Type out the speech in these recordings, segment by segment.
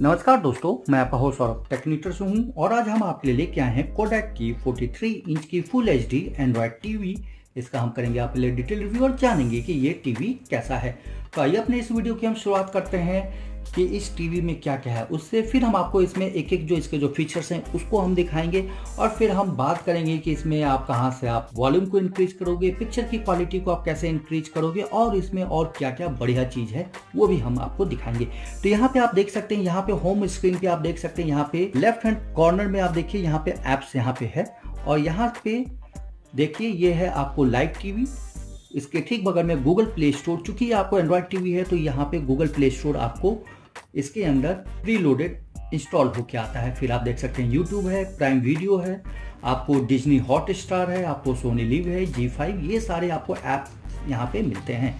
नमस्कार दोस्तों, मैं आपका सौरभ टेक्नीटर से हूँ और आज हम आपके लिए लेके आए हैं कोडेक की 43 इंच की full H D android TV इसका हम करेंगे आपके लिए डिटेल रिव्यू और जानेंगे कि ये टीवी कैसा है। तो आइए अपने इस वीडियो की हम शुरुआत करते हैं। कि इस टीवी में क्या क्या है। उससे फिर हम आपको इसमें एक एक जो इसके जो फीचर्स हैं, उसको हम दिखाएँगे और फिर हम बात करेंगे कि इसमें आप कहाँ से आप वॉल्यूम को इंक्रीज करोगे पिक्चर की क्वालिटी को आप कैसे इंक्रीज करोगे और इसमें और क्या क्या बढ़िया चीज़ है, वो भी हम आपको दिखाएँगे। तो यहाँ पे आप देख सकते हैं, यहाँ पे होम स्क्रीन पे आप देख सकते हैं, यहाँ पे लेफ़्ट हैंड कॉर्नर में आप देखिए, यहाँ पे एप्स यहाँ पे है। और यहाँ पे देखिए, ये है आपको लाइव टीवी इसके ठीक बगल में गूगल प्ले स्टोर चूँकि आपको एंड्रॉयड टीवी है तो यहाँ पे गूगल प्ले स्टोर आपको इसके अंदर प्री लोडेड इंस्टॉल होके आता है। फिर आप देख सकते हैं यूट्यूब है प्राइम वीडियो है, आपको डिजनी हॉट स्टार है, आपको सोनी लिव है जी फाइव ये सारे आपको ऐप यहाँ पे मिलते हैं।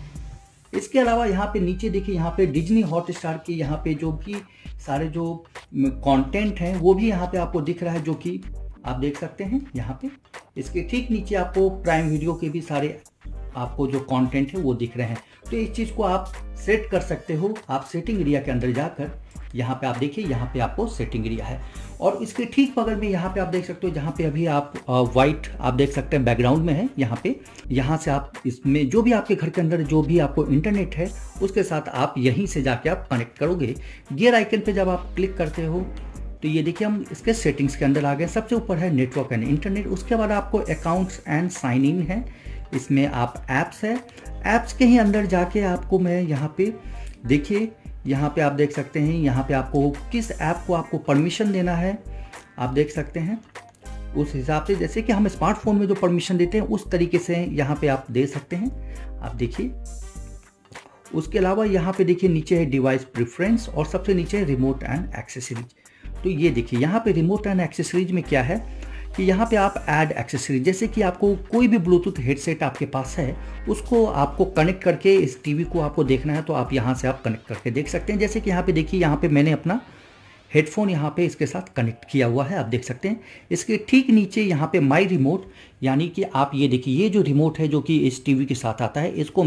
इसके अलावा यहाँ पे नीचे देखिए, यहाँ पे डिजनी हॉट स्टार के यहाँ पे जो भी सारे जो कंटेंट हैं, वो भी यहाँ पे आपको दिख रहा है, जो कि आप देख सकते हैं यहाँ पे। इसके ठीक नीचे आपको प्राइम वीडियो के भी सारे आपको जो कंटेंट है वो दिख रहे हैं। तो इस चीज़ को आप सेट कर सकते हो। आप सेटिंग एरिया के अंदर जाकर यहाँ पे आप देखिए, यहाँ पे आपको सेटिंग एरिया है। और इसके ठीक बगल में यहाँ पे आप देख सकते हो, जहाँ पे अभी आप व्हाइट आप देख सकते हैं बैकग्राउंड में है यहाँ पे। यहाँ से आप इसमें जो भी आपके घर के अंदर जो भी आपको इंटरनेट है, उसके साथ आप यहीं से जाके आप कनेक्ट करोगे। गियर आइकन पे जब आप क्लिक करते हो तो ये देखिए, हम इसके सेटिंग्स के अंदर आ गए सबसे ऊपर है नेटवर्क एंड इंटरनेट उसके बाद आपको अकाउंट्स एंड साइन इन है। इसमें आप ऐप्स है। ऐप्स के ही अंदर जाके आपको मैं यहाँ पे देखिए, यहाँ पे आप देख सकते हैं, यहाँ पे आपको किस ऐप को आपको परमिशन देना है, आप देख सकते हैं। उस हिसाब से जैसे कि हम स्मार्टफ़ोन में जो परमिशन देते हैं, उस तरीके से यहाँ पे आप दे सकते हैं। आप देखिए, उसके अलावा यहाँ पे देखिए, नीचे है डिवाइस प्रेफरेंस और सबसे नीचे है रिमोट एंड एक्सेसरीज तो ये देखिए, यहाँ पे रिमोट एंड एक्सेसरीज में क्या है? कि यहाँ पे आप ऐड एक्सेसरी जैसे कि आपको कोई भी ब्लूटूथ हेडसेट आपके पास है, उसको आपको कनेक्ट करके इस टीवी को आपको देखना है तो आप यहाँ से आप कनेक्ट करके देख सकते हैं। जैसे कि यहाँ पे देखिए, यहाँ पे मैंने अपना हेडफोन यहाँ पे इसके साथ कनेक्ट किया हुआ है, आप देख सकते हैं। इसके ठीक नीचे यहाँ पे माई रिमोट यानी कि आप ये देखिए, ये जो रिमोट है जो कि इस टीवी के साथ आता है, इसको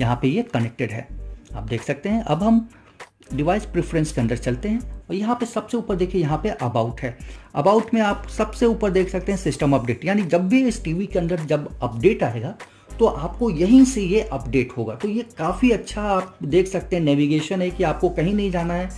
यहाँ पे ये कनेक्टेड है, आप देख सकते हैं। अब हम डिवाइस प्रेफरेंस के अंदर चलते हैं और यहाँ पे सबसे ऊपर देखिए, यहाँ पे अबाउट है। अबाउट में आप सबसे ऊपर देख सकते हैं सिस्टम अपडेट यानी जब भी इस टीवी के अंदर जब अपडेट आएगा तो आपको यहीं से ये अपडेट होगा। तो ये काफ़ी अच्छा आप देख सकते हैं नेविगेशन है कि आपको कहीं नहीं जाना है।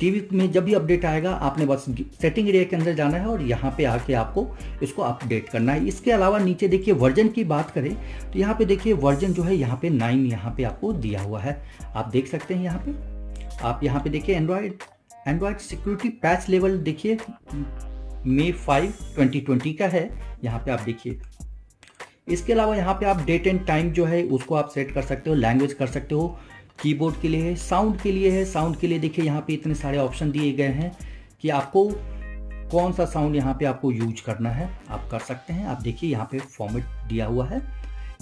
टीवी में जब भी अपडेट आएगा, आपने बस सेटिंग एरिया के अंदर जाना है और यहाँ पे आके आपको इसको अपडेट करना है। इसके अलावा नीचे देखिए वर्जन की बात करें तो यहाँ पे देखिए वर्जन जो है, यहाँ पे नाइन यहाँ पे आपको दिया हुआ है। आप देख सकते हैं यहाँ पे। आप यहाँ पे देखिए android android security patch level देखिए मे फाइव ट्वेंटी ट्वेंटी का है। यहाँ पे आप देखिए। इसके अलावा यहाँ पे आप डेट एंड टाइम जो है, उसको आप सेट कर सकते हो लैंग्वेज कर सकते हो। कीबोर्ड के लिए है साउंड के लिए है। साउंड के लिए देखिए, यहाँ पे इतने सारे ऑप्शन दिए गए हैं कि आपको कौन सा साउंड यहाँ पे आपको यूज़ करना है, आप कर सकते हैं। आप देखिए, यहाँ पे फॉर्मेट दिया हुआ है।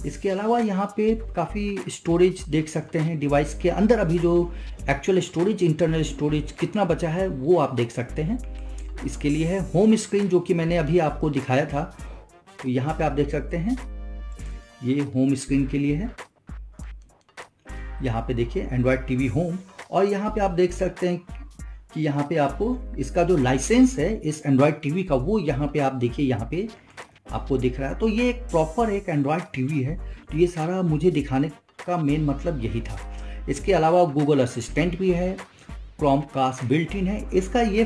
इसके अलावा यहाँ पे काफ़ी स्टोरेज देख सकते हैं डिवाइस के अंदर अभी जो एक्चुअल स्टोरेज इंटरनल स्टोरेज कितना बचा है, वो आप देख सकते हैं। इसके लिए है होम स्क्रीन जो कि मैंने अभी आपको दिखाया था। तो यहाँ पे आप देख सकते हैं, ये होम स्क्रीन के लिए है। यहाँ पे देखिए एंड्रॉयड टीवी होम और यहाँ पे आप देख सकते हैं कि यहाँ पे आपको इसका जो लाइसेंस है इस एंड्रॉयड टीवी का, वो यहाँ पे आप देखिए, यहाँ पे आपको दिख रहा है। तो ये एक प्रॉपर एक एंड्रॉयड टीवी है। तो ये सारा मुझे दिखाने का मेन मतलब यही था। इसके अलावा गूगल असिस्टेंट भी है। क्रोम कास्ट बिल्ट इन है। इसका ये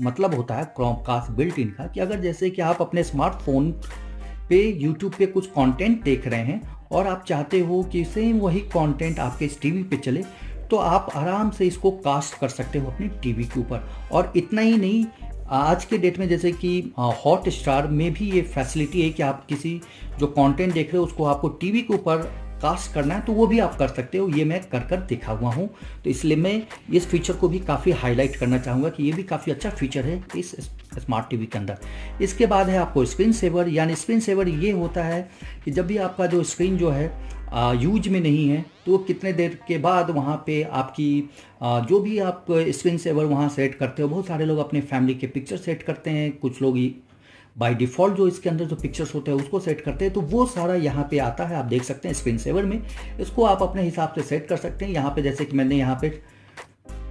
मतलब होता है क्रोम कास्ट बिल्ट इन का कि अगर जैसे कि आप अपने स्मार्टफ़ोन पे यूट्यूब पे कुछ कंटेंट देख रहे हैं और आप चाहते हो कि सेम वही कंटेंट आपके इस टीवी पे चले तो आप आराम से इसको कास्ट कर सकते हो अपनी टीवी के ऊपर। और इतना ही नहीं आज के डेट में जैसे कि हॉट स्टार में भी ये फैसिलिटी है कि आप किसी जो कंटेंट देख रहे हो, उसको आपको टीवी के ऊपर कास्ट करना है तो वो भी आप कर सकते हो। ये मैं कर कर दिखा हुआ हूँ। तो इसलिए मैं इस फीचर को भी काफ़ी हाईलाइट करना चाहूँगा कि ये भी काफ़ी अच्छा फीचर है इस स्मार्ट टीवी के अंदर। इसके बाद है आपको स्क्रीन सेवर यानी स्क्रीन सेवर ये होता है कि जब भी आपका जो स्क्रीन जो है यूज़ में नहीं है तो कितने देर के बाद वहाँ पे आपकी जो भी आप स्क्रीन सेवर वहाँ सेट करते हो, बहुत सारे लोग अपने फैमिली के पिक्चर सेट करते हैं, कुछ लोग बाय डिफ़ॉल्ट जो इसके अंदर जो पिक्चर्स होते हैं, उसको सेट करते हैं तो वो सारा यहाँ पे आता है, आप देख सकते हैं स्क्रीन सेवर में। इसको आप अपने हिसाब से सेट कर सकते हैं, यहाँ पे जैसे कि मैंने यहाँ पे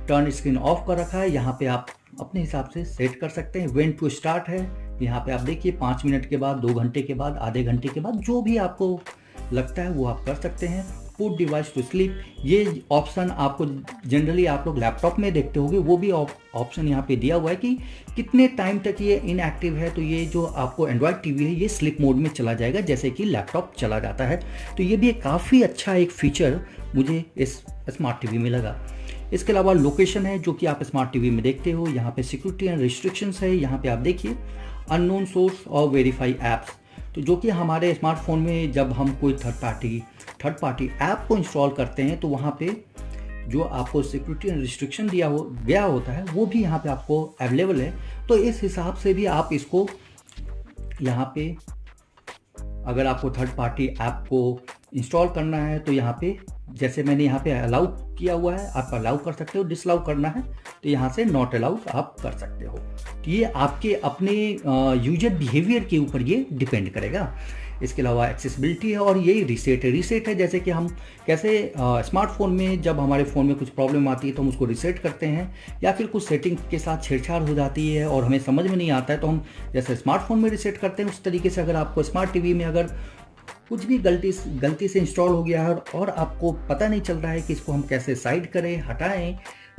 टर्न स्क्रीन ऑफ़ कर रखा है, यहाँ पे आप अपने हिसाब से सेट कर सकते हैं वेन टू स्टार्ट है, यहाँ पे आप देखिए, पाँच मिनट के बाद, दो घंटे के बाद, आधे घंटे के बाद, जो भी आपको लगता है वो आप कर सकते हैं। पुट डिवाइस टू स्लीप ये ऑप्शन आपको जनरली आप लोग लैपटॉप में देखते होंगे, वो भी ऑप्शन यहाँ पे दिया हुआ है कि कितने टाइम तक ये इनएक्टिव है तो ये जो आपको एंड्रॉयड टीवी है, ये स्लिप मोड में चला जाएगा, जैसे कि लैपटॉप चला जाता है। तो ये भी काफ़ी अच्छा एक फीचर मुझे इस स्मार्ट टीवी में लगा। इसके अलावा लोकेशन है, जो कि आप स्मार्ट टीवी में देखते हो, यहाँ पे सिक्योरिटी एंड रिस्ट्रिक्शंस है, यहाँ पे आप देखिए। अननोन सोर्स और वेरीफाई एप्स तो जो कि हमारे स्मार्टफ़ोन में जब हम कोई third party third party app को इंस्टॉल करते हैं तो वहाँ पे जो आपको सिक्योरिटी एंड रिस्ट्रिक्शन दिया हो, गया होता है, वो भी यहाँ पे आपको अवेलेबल है। तो इस हिसाब से भी आप इसको यहाँ पे, अगर आपको थर्ड पार्टी ऐप को इंस्टॉल करना है तो यहाँ पे जैसे मैंने यहाँ पे अलाउ किया हुआ है, आप अलाउ कर सकते हो डिसलाउ करना है तो यहाँ से नॉट अलाउ आप कर सकते हो। तो ये आपके अपने यूज़र बिहेवियर के ऊपर ये डिपेंड करेगा। इसके अलावा एक्सेसिबिलिटी है और यही रीसेट है। रीसेट है जैसे कि हम कैसे स्मार्टफ़ोन में जब हमारे फ़ोन में कुछ प्रॉब्लम आती है तो हम उसको रीसेट करते हैं, या फिर कुछ सेटिंग के साथ छेड़छाड़ हो जाती है और हमें समझ में नहीं आता है तो हम जैसे स्मार्टफ़ोन में रीसेट करते हैं, उस तरीके से अगर आपको स्मार्ट टीवी में अगर कुछ भी गलती गलती से इंस्टॉल हो गया है और आपको पता नहीं चल रहा है कि इसको हम कैसे साइड करें, हटाएँ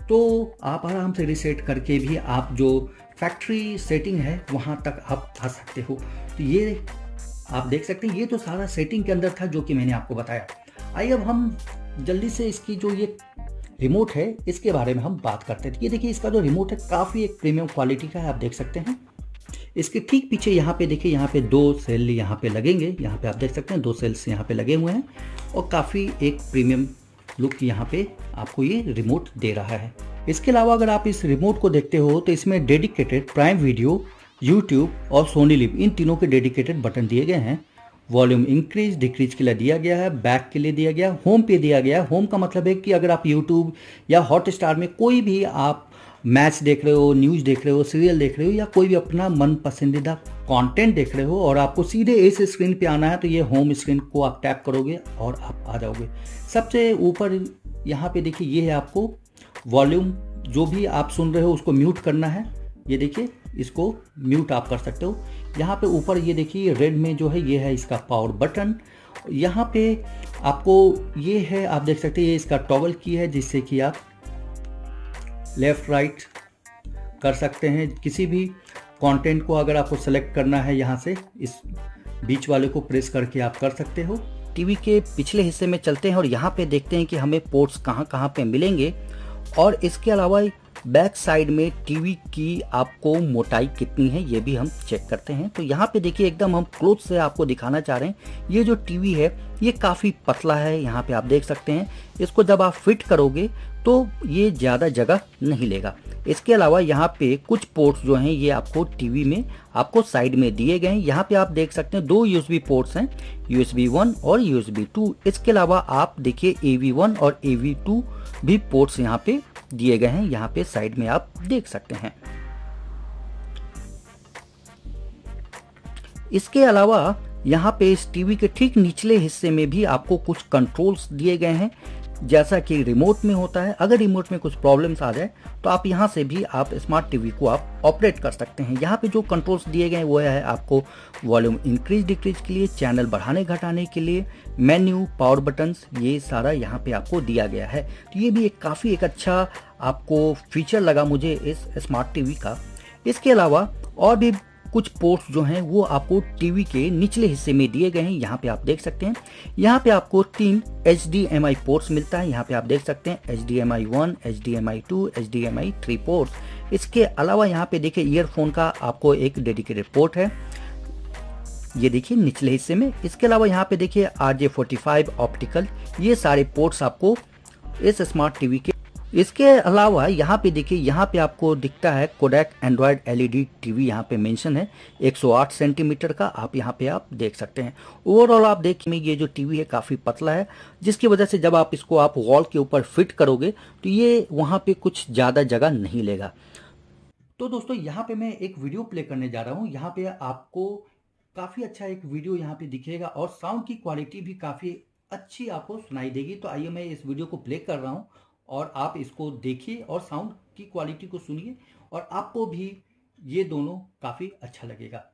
तो आप आराम से रिसेट करके भी आप जो फैक्ट्री सेटिंग है, वहाँ तक आप आ सकते हो। तो ये आप देख सकते हैं, ये तो सारा सेटिंग के अंदर था जो कि मैंने आपको बताया। आइए अब हम जल्दी से इसकी जो ये रिमोट है, इसके बारे में हम बात करते हैं। ये देखिए, इसका जो रिमोट है, काफ़ी एक प्रीमियम क्वालिटी का है, आप देख सकते हैं। इसके ठीक पीछे यहाँ पे देखिए, यहाँ पे दो सेल यहाँ पे लगेंगे। यहाँ पे आप देख सकते हैं, दो सेल्स यहाँ पे लगे हुए हैं और काफ़ी एक प्रीमियम लुक यहाँ पे आपको ये रिमोट दे रहा है। इसके अलावा अगर आप इस रिमोट को देखते हो तो इसमें डेडिकेटेड प्राइम वीडियो, यूट्यूब और सोनी लिप, इन तीनों के डेडिकेटेड बटन दिए गए हैं। वॉल्यूम इंक्रीज, डिक्रीज के लिए दिया गया है, बैक के लिए दिया गया, होम पे दिया गया है। होम का मतलब है कि अगर आप यूट्यूब या हॉट में कोई भी आप मैच देख रहे हो न्यूज़ देख रहे हो सीरियल देख रहे हो, या कोई भी अपना मन पसंदीदा कंटेंट देख रहे हो और आपको सीधे इस स्क्रीन पे आना है तो ये होम स्क्रीन को आप टैप करोगे और आप आ जाओगे। सबसे ऊपर यहाँ पे देखिए, ये है आपको वॉल्यूम जो भी आप सुन रहे हो, उसको म्यूट करना है। ये देखिए, इसको म्यूट आप कर सकते हो। यहाँ पे ऊपर ये देखिए रेड में जो है, ये है इसका पावर बटन यहाँ पे आपको ये है, आप देख सकते हैं, ये इसका टॉगल की है, जिससे कि आप लेफ़्ट राइट कर सकते हैं। किसी भी कंटेंट को अगर आपको सेलेक्ट करना है यहाँ से, इस बीच वाले को प्रेस करके आप कर सकते हो। टीवी के पिछले हिस्से में चलते हैं और यहाँ पे देखते हैं कि हमें पोर्ट्स कहाँ कहाँ पे मिलेंगे। और इसके अलावा बैक साइड में टीवी की आपको मोटाई कितनी है, ये भी हम चेक करते हैं। तो यहाँ पे देखिए, एकदम हम क्लोथ से आपको दिखाना चाह रहे हैं। ये जो टीवी है, ये काफ़ी पतला है, यहाँ पे आप देख सकते हैं। इसको जब आप फिट करोगे तो ये ज़्यादा जगह नहीं लेगा। इसके अलावा यहाँ पे कुछ पोर्ट्स जो हैं, ये आपको टीवी में, आपको साइड में दिए गए हैं। यहाँ पे आप देख सकते हैं, दो यूएसबी पोर्ट्स हैं, यूएसबी वन और यूएसबी टू। इसके अलावा आप देखिए ए वन और ए वी टू भी पोर्ट्स यहाँ पे दिए गए हैं। यहाँ पे साइड में आप देख सकते हैं। इसके अलावा यहाँ पे इस टीवी के ठीक निचले हिस्से में भी आपको कुछ कंट्रोल्स दिए गए हैं। जैसा कि रिमोट में होता है। अगर रिमोट में कुछ प्रॉब्लम्स आ जाए तो आप यहाँ से भी आप स्मार्ट टीवी को आप ऑपरेट कर सकते हैं। यहाँ पे जो कंट्रोल्स दिए गए हैं, वो है आपको वॉल्यूम इंक्रीज डिक्रीज के लिए चैनल बढ़ाने घटाने के लिए मेन्यू पावर बटन्स ये सारा यहाँ पे आपको दिया गया है। तो ये भी एक काफ़ी एक अच्छा आपको फीचर लगा मुझे इस स्मार्ट टीवी का। इसके अलावा और भी कुछ पोर्ट्स जो हैं, वो आपको टीवी के निचले हिस्से में दिए गए हैं। यहाँ पे आप देख सकते हैं। यहाँ पे आपको तीन H D M I ports मिलता है। यहाँ पे आप देख सकते हैं H D M I one H D M I two H D M I three ports इसके अलावा यहाँ पे देखिए ईयरफोन का आपको एक डेडिकेटेड पोर्ट है। ये देखिए, निचले हिस्से में। इसके अलावा यहाँ पे देखिए R J forty five optical ये सारे पोर्ट्स आपको इस स्मार्ट टीवी के इसके अलावा यहाँ पे देखिए, यहाँ पे आपको दिखता है कोडेक एंड्रॉयड एलईडी टीवी यहाँ पे मेंशन है। 108 सेंटीमीटर का आप यहाँ पे आप देख सकते हैं। ओवरऑल आप देखिए, ये जो टीवी है काफ़ी पतला है, जिसकी वजह से जब आप इसको आप वॉल के ऊपर फिट करोगे तो ये वहाँ पे कुछ ज़्यादा जगह नहीं लेगा। तो दोस्तों, यहाँ पे मैं एक वीडियो प्ले करने जा रहा हूँ। यहाँ पे आपको काफ़ी अच्छा एक वीडियो यहाँ पे दिखेगा और साउंड की क्वालिटी भी काफ़ी अच्छी आपको सुनाई देगी। तो आइए मैं इस वीडियो को प्ले कर रहा हूँ। और आप इसको देखिए और साउंड की क्वालिटी को सुनिए और आपको भी ये दोनों काफ़ी अच्छा लगेगा।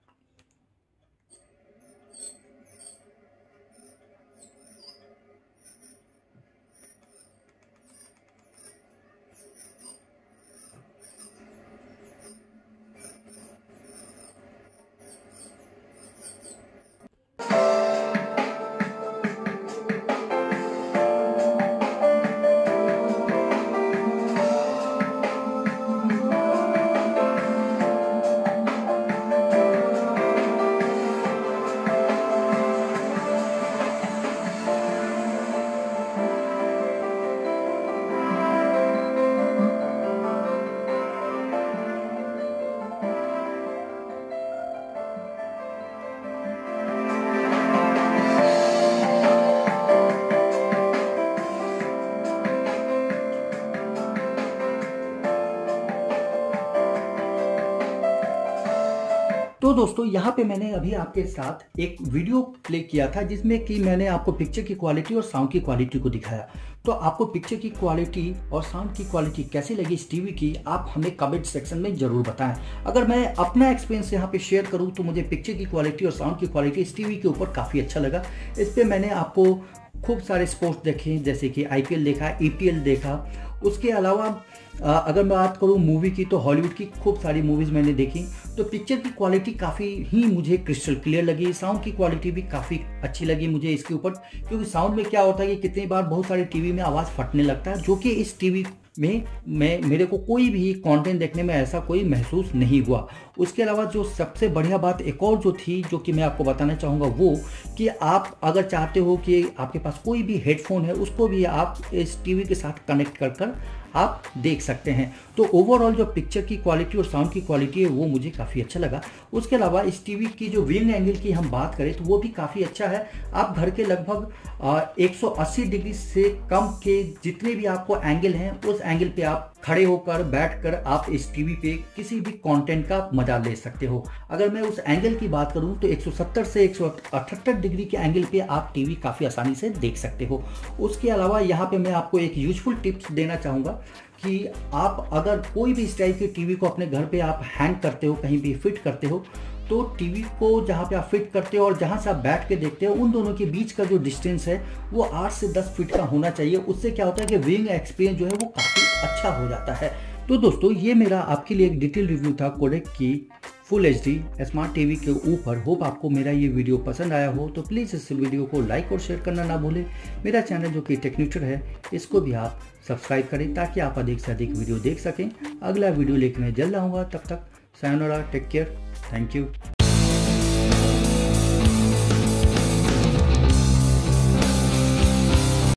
तो दोस्तों, यहाँ पे मैंने अभी आपके साथ एक वीडियो प्ले किया था जिसमें कि मैंने आपको पिक्चर की क्वालिटी और साउंड की क्वालिटी को दिखाया। तो आपको पिक्चर की क्वालिटी और साउंड की क्वालिटी कैसी लगी इस टीवी की, आप हमें कमेंट सेक्शन में ज़रूर बताएँ। अगर मैं अपना एक्सपीरियंस यहाँ पे शेयर करूँ तो मुझे पिक्चर की क्वालिटी और साउंड की क्वालिटी इस टीवी के ऊपर काफ़ी अच्छा लगा। इस पर मैंने आपको खूब सारे स्पोर्ट्स देखे, जैसे कि आईपीएल देखा ईपीएल देखा। उसके अलावा अगर मैं बात करूँ मूवी की तो हॉलीवुड की खूब सारी मूवीज़ मैंने देखी। तो पिक्चर की क्वालिटी काफ़ी ही मुझे क्रिस्टल क्लियर लगी। साउंड की क्वालिटी भी काफ़ी अच्छी लगी मुझे इसके ऊपर। क्योंकि साउंड में क्या होता है कि कितनी बार बहुत सारी टीवी में आवाज़ फटने लगता है, जो कि इस टीवी में मैं, मेरे को कोई भी कंटेंट देखने में ऐसा कोई महसूस नहीं हुआ। उसके अलावा जो सबसे बढ़िया बात एक और जो थी, जो कि मैं आपको बताना चाहूँगा वो कि आप अगर चाहते हो कि आपके पास कोई भी हेडफोन है, उसको भी आप इस टीवी के साथ कनेक्ट कर कर आप देख सकते हैं। तो ओवरऑल जो पिक्चर की क्वालिटी और साउंड की क्वालिटी है, वो मुझे काफ़ी अच्छा लगा। उसके अलावा इस टीवी की जो विंग एंगल की हम बात करें तो वो भी काफ़ी अच्छा है। आप घर के लगभग 180 डिग्री से कम के जितने भी आपको एंगल हैं, उस एंगल पे आप खड़े होकर, बैठकर आप इस टीवी पे किसी भी कंटेंट का मज़ा ले सकते हो। अगर मैं उस एंगल की बात करूँ तो 170 से 178 डिग्री के एंगल पे आप टीवी काफ़ी आसानी से देख सकते हो। उसके अलावा यहाँ पे मैं आपको एक यूजफुल टिप्स देना चाहूँगा कि आप अगर कोई भी इस टाइप की टीवी को अपने घर पे आप हैंग करते हो, कहीं भी फिट करते हो तो टीवी को जहाँ पे आप फिट करते हो और जहाँ से आप बैठ के देखते हो, उन दोनों के बीच का जो डिस्टेंस है, वो आठ से दस फीट का होना चाहिए। उससे क्या होता है कि विंग एक्सपीरियंस जो है, वो काफ़ी अच्छा हो जाता है। तो दोस्तों, ये मेरा आपके लिए एक डिटेल रिव्यू था कोडेक की full H D smart TV के ऊपर। होप आपको मेरा ये वीडियो पसंद आया हो तो प्लीज़ इस वीडियो को लाइक और शेयर करना ना भूलें। मेरा चैनल जो कि टेक्निटर है, इसको भी आप सब्सक्राइब करें ताकि आप अधिक से अधिक वीडियो देख सकें। अगला वीडियो लेकर मैं जल्द आऊँगा। तब तक sayonara take care thank you